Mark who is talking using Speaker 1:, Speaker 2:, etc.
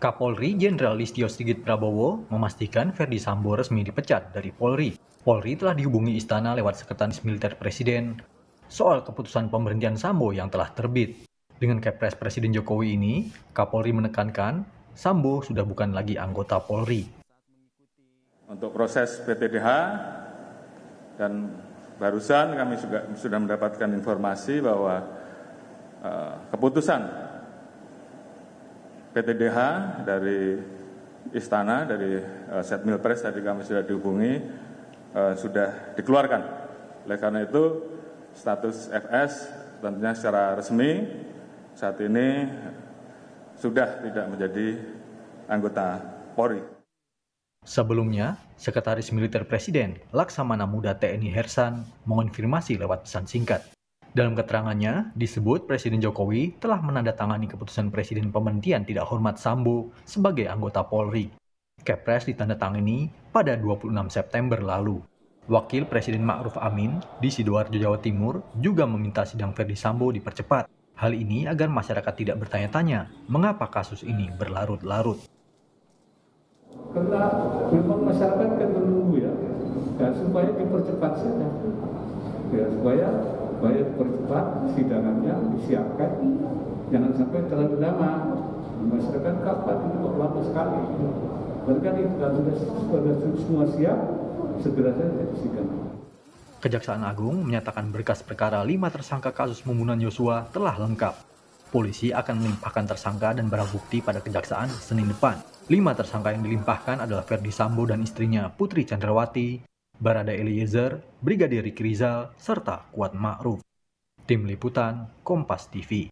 Speaker 1: Kapolri Jenderal Listio Sigit Prabowo memastikan Ferdi Sambo resmi dipecat dari Polri. Polri telah dihubungi istana lewat Sekretaris Militer Presiden soal keputusan pemberhentian Sambo yang telah terbit. Dengan kepres Presiden Jokowi ini, Kapolri menekankan Sambo sudah bukan lagi anggota Polri.
Speaker 2: Untuk proses PTDH dan barusan kami juga sudah mendapatkan informasi bahwa uh, keputusan PTDH dari istana dari uh, Setmil Press tadi kami sudah dihubungi uh, sudah dikeluarkan. Oleh karena itu status FS tentunya secara resmi saat ini sudah tidak menjadi anggota Polri.
Speaker 1: Sebelumnya, Sekretaris Militer Presiden Laksamana Muda TNI Hersan mengonfirmasi lewat pesan singkat. Dalam keterangannya, disebut Presiden Jokowi telah menandatangani keputusan Presiden pemberhentian tidak hormat Sambo sebagai anggota Polri. Kepres ditandatangani pada 26 September lalu. Wakil Presiden Ma'ruf Amin di Sidoarjo, Jawa Timur juga meminta sidang Ferdi Sambo dipercepat. Hal ini agar masyarakat tidak bertanya-tanya mengapa kasus ini berlarut-larut.
Speaker 3: Karena memang masyarakat kan menunggu ya, ya supaya dipercepat saja, ya supaya supaya dipercepat sidangannya disiapkan, jangan sampai terlalu lama. Masyarakat kapan itu lama sekali. Mereka itu sudah sudah semua siap, segera saja disidang.
Speaker 1: Kejaksaan Agung menyatakan berkas perkara lima tersangka kasus pembunuhan Yosua telah lengkap. Polisi akan melimpahkan tersangka dan barang bukti pada kejaksaan Senin depan. Lima tersangka yang dilimpahkan adalah Ferdi Sambo dan istrinya Putri Chandrawati, Barada Eliezer, Brigadir Rizal, serta Kuat Ma'ruf. Tim Liputan, Kompas TV.